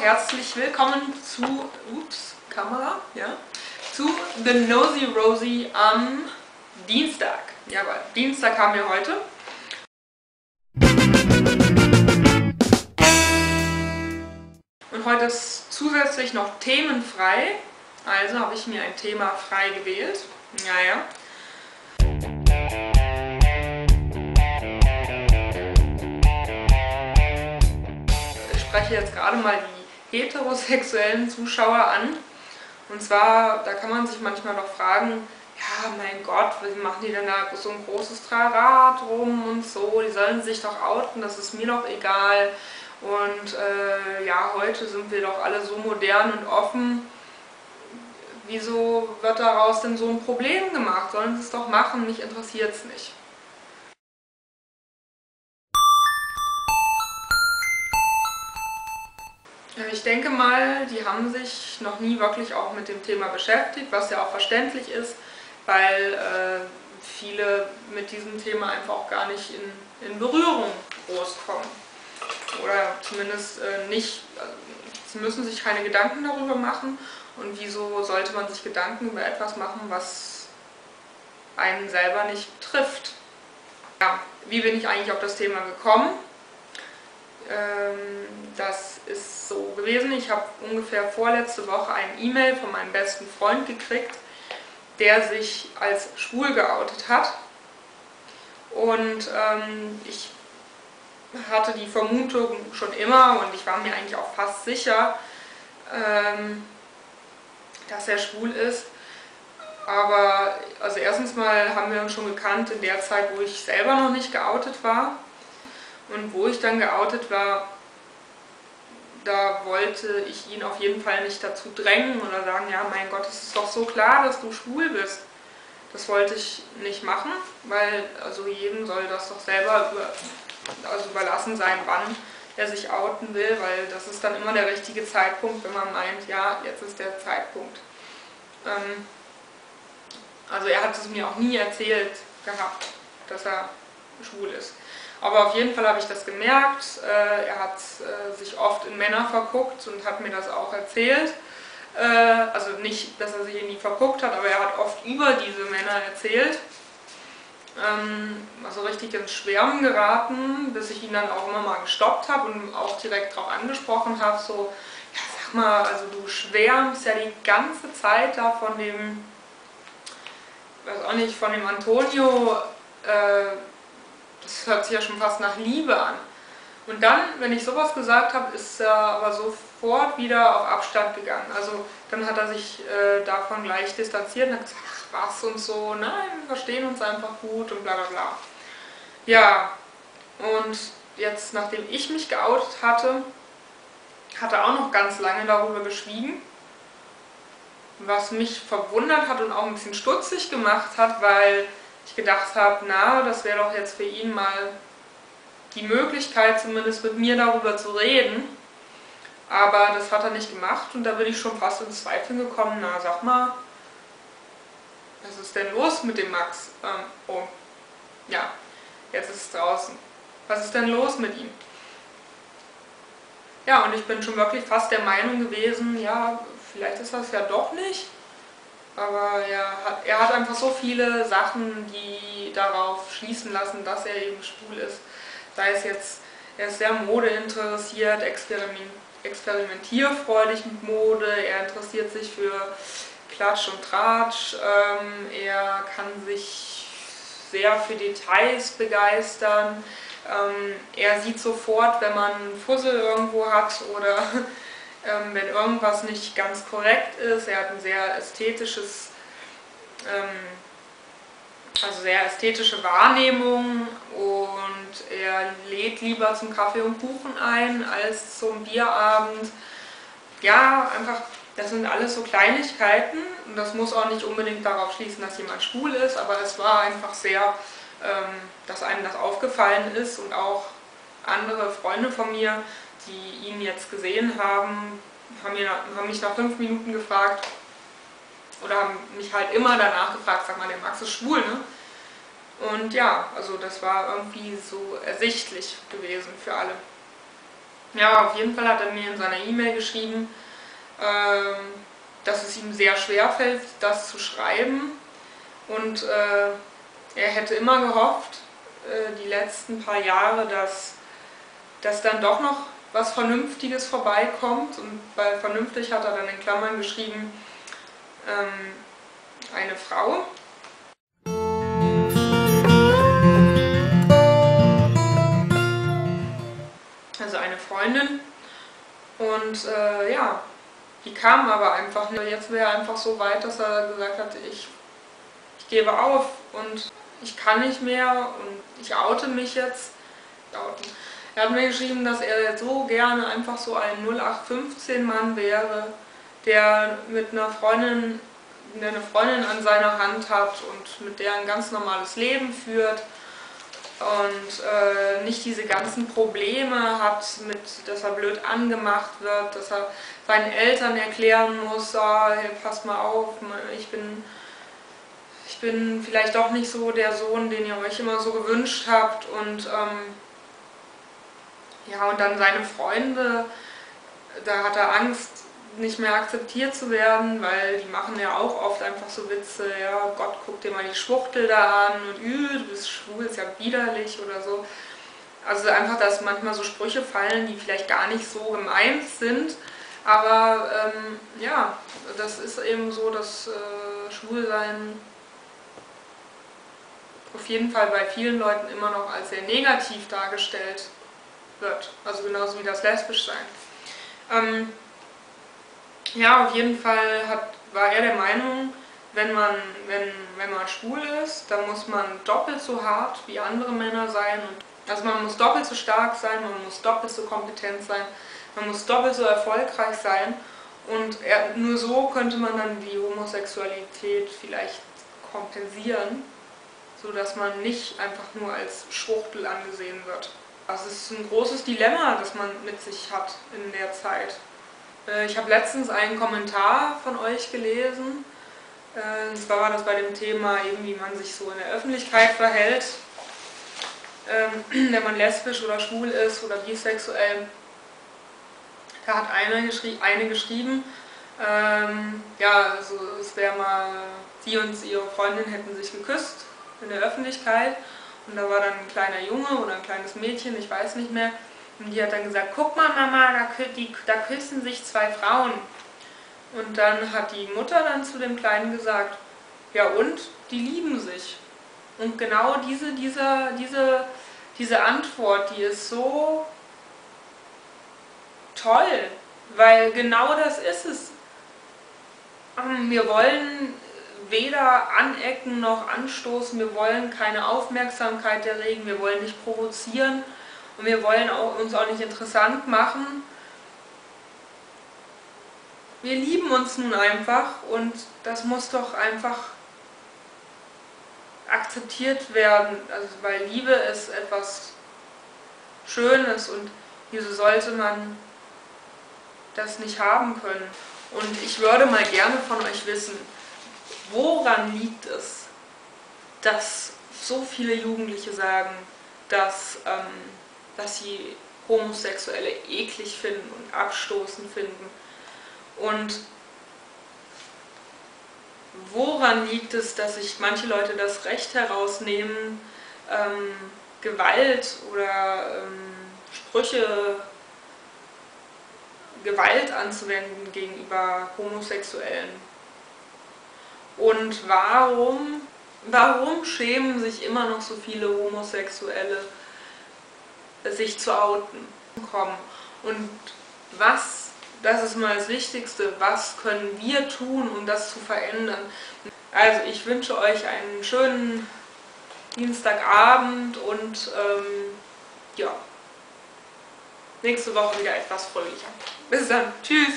herzlich willkommen zu, ups, Kamera, ja, zu The Nosy Rosie am Dienstag. Jawohl, Dienstag haben wir heute. Und heute ist zusätzlich noch themenfrei, also habe ich mir ein Thema frei gewählt. Naja. spreche jetzt gerade mal die heterosexuellen Zuschauer an. Und zwar, da kann man sich manchmal doch fragen, ja, mein Gott, wie machen die denn da so ein großes Trara drum und so, die sollen sich doch outen, das ist mir doch egal. Und äh, ja, heute sind wir doch alle so modern und offen. Wieso wird daraus denn so ein Problem gemacht? Sollen sie es doch machen, mich interessiert es nicht. Ich denke mal, die haben sich noch nie wirklich auch mit dem Thema beschäftigt, was ja auch verständlich ist, weil äh, viele mit diesem Thema einfach auch gar nicht in, in Berührung groß kommen. Oder zumindest äh, nicht, also, sie müssen sich keine Gedanken darüber machen und wieso sollte man sich Gedanken über etwas machen, was einen selber nicht trifft. Ja, wie bin ich eigentlich auf das Thema gekommen? Ähm, das ist so gewesen, ich habe ungefähr vorletzte Woche ein E-Mail von meinem besten Freund gekriegt, der sich als schwul geoutet hat. Und ähm, ich hatte die Vermutung schon immer und ich war mir eigentlich auch fast sicher, ähm, dass er schwul ist. Aber also erstens mal haben wir uns schon gekannt in der Zeit, wo ich selber noch nicht geoutet war. Und wo ich dann geoutet war, da wollte ich ihn auf jeden Fall nicht dazu drängen oder sagen, ja mein Gott, es ist doch so klar, dass du schwul bist. Das wollte ich nicht machen, weil also jedem soll das doch selber über, also überlassen sein, wann er sich outen will, weil das ist dann immer der richtige Zeitpunkt, wenn man meint, ja, jetzt ist der Zeitpunkt. Ähm, also er hat es mir auch nie erzählt gehabt, dass er schwul ist. Aber auf jeden Fall habe ich das gemerkt. Äh, er hat äh, sich oft in Männer verguckt und hat mir das auch erzählt. Äh, also nicht, dass er sich in die verguckt hat, aber er hat oft über diese Männer erzählt. Ähm, also richtig ins Schwärmen geraten, bis ich ihn dann auch immer mal gestoppt habe und auch direkt darauf angesprochen habe, so, ja sag mal, also du schwärmst ja die ganze Zeit da von dem, weiß auch nicht, von dem Antonio, äh, das hört sich ja schon fast nach Liebe an. Und dann, wenn ich sowas gesagt habe, ist er aber sofort wieder auf Abstand gegangen. Also dann hat er sich äh, davon gleich distanziert und hat gesagt, ach was und so, nein, wir verstehen uns einfach gut und bla bla bla. Ja, und jetzt, nachdem ich mich geoutet hatte, hat er auch noch ganz lange darüber geschwiegen. Was mich verwundert hat und auch ein bisschen stutzig gemacht hat, weil ich gedacht habe, na, das wäre doch jetzt für ihn mal die Möglichkeit, zumindest mit mir darüber zu reden. Aber das hat er nicht gemacht und da bin ich schon fast ins Zweifeln gekommen. Na, sag mal, was ist denn los mit dem Max? Ähm, oh, ja, jetzt ist es draußen. Was ist denn los mit ihm? Ja, und ich bin schon wirklich fast der Meinung gewesen, ja, vielleicht ist das ja doch nicht. Aber er hat, er hat einfach so viele Sachen, die darauf schließen lassen, dass er eben schwul ist. Sei es jetzt, er ist sehr modeinteressiert, experiment, experimentierfreudig mit Mode, er interessiert sich für Klatsch und Tratsch, ähm, er kann sich sehr für Details begeistern, ähm, er sieht sofort, wenn man Fussel irgendwo hat oder ähm, wenn irgendwas nicht ganz korrekt ist. Er hat ein sehr ästhetisches, ähm, also sehr ästhetische Wahrnehmung und er lädt lieber zum Kaffee und Kuchen ein als zum Bierabend. Ja, einfach, das sind alles so Kleinigkeiten und das muss auch nicht unbedingt darauf schließen, dass jemand schwul ist, aber es war einfach sehr, ähm, dass einem das aufgefallen ist und auch andere Freunde von mir die ihn jetzt gesehen haben, haben, mir, haben mich nach fünf Minuten gefragt oder haben mich halt immer danach gefragt, sag mal, der Max ist schwul, ne? Und ja, also das war irgendwie so ersichtlich gewesen für alle. Ja, auf jeden Fall hat er mir in seiner E-Mail geschrieben, ähm, dass es ihm sehr schwer fällt, das zu schreiben. Und äh, er hätte immer gehofft, äh, die letzten paar Jahre, dass, dass dann doch noch was Vernünftiges vorbeikommt. Und bei vernünftig hat er dann in Klammern geschrieben, ähm, eine Frau. Also eine Freundin. Und äh, ja, die kam aber einfach nicht. Jetzt wäre er einfach so weit, dass er gesagt hat, ich, ich gebe auf und ich kann nicht mehr und ich oute mich jetzt. Er hat mir geschrieben, dass er so gerne einfach so ein 0815-Mann wäre, der mit einer Freundin, der eine Freundin an seiner Hand hat und mit der ein ganz normales Leben führt und äh, nicht diese ganzen Probleme hat, mit, dass er blöd angemacht wird, dass er seinen Eltern erklären muss, oh, hey, pass mal auf, ich bin, ich bin vielleicht doch nicht so der Sohn, den ihr euch immer so gewünscht habt. Und ähm, ja, und dann seine Freunde, da hat er Angst, nicht mehr akzeptiert zu werden, weil die machen ja auch oft einfach so Witze, ja, Gott, guck dir mal die Schwuchtel da an und du bist schwul, ist ja widerlich oder so. Also einfach, dass manchmal so Sprüche fallen, die vielleicht gar nicht so gemeint sind, aber ähm, ja, das ist eben so, dass äh, Schwulsein auf jeden Fall bei vielen Leuten immer noch als sehr negativ dargestellt wird. Also genauso wie das Lesbischsein. Ähm, ja, auf jeden Fall hat, war er der Meinung, wenn man, wenn, wenn man schwul ist, dann muss man doppelt so hart wie andere Männer sein. also man muss doppelt so stark sein, man muss doppelt so kompetent sein, man muss doppelt so erfolgreich sein. Und er, nur so könnte man dann die Homosexualität vielleicht kompensieren, sodass man nicht einfach nur als Schwuchtel angesehen wird. Das ist ein großes Dilemma, das man mit sich hat in der Zeit. Äh, ich habe letztens einen Kommentar von euch gelesen. Äh, und zwar war das bei dem Thema, eben wie man sich so in der Öffentlichkeit verhält, ähm, wenn man lesbisch oder schwul ist oder bisexuell. Da hat eine, geschrie eine geschrieben, ähm, ja, also es wäre mal, sie und ihre Freundin hätten sich geküsst in der Öffentlichkeit und da war dann ein kleiner Junge oder ein kleines Mädchen, ich weiß nicht mehr, und die hat dann gesagt, guck mal Mama, da, die, da küssen sich zwei Frauen. Und dann hat die Mutter dann zu dem Kleinen gesagt, ja und? Die lieben sich. Und genau diese, diese, diese, diese Antwort, die ist so toll, weil genau das ist es. Ähm, wir wollen weder anecken noch anstoßen, wir wollen keine Aufmerksamkeit erregen, wir wollen nicht provozieren, und wir wollen auch, uns auch nicht interessant machen. Wir lieben uns nun einfach. Und das muss doch einfach akzeptiert werden, also weil Liebe ist etwas Schönes. Und wieso sollte man das nicht haben können? Und ich würde mal gerne von euch wissen, woran liegt es, dass so viele Jugendliche sagen, dass ähm, dass sie Homosexuelle eklig finden und abstoßend finden. Und woran liegt es, dass sich manche Leute das Recht herausnehmen, ähm, Gewalt oder ähm, Sprüche, Gewalt anzuwenden gegenüber Homosexuellen? Und warum, warum schämen sich immer noch so viele Homosexuelle sich zu outen kommen. Und was, das ist mal das Wichtigste, was können wir tun, um das zu verändern? Also ich wünsche euch einen schönen Dienstagabend und ähm, ja, nächste Woche wieder etwas fröhlicher. Bis dann, tschüss!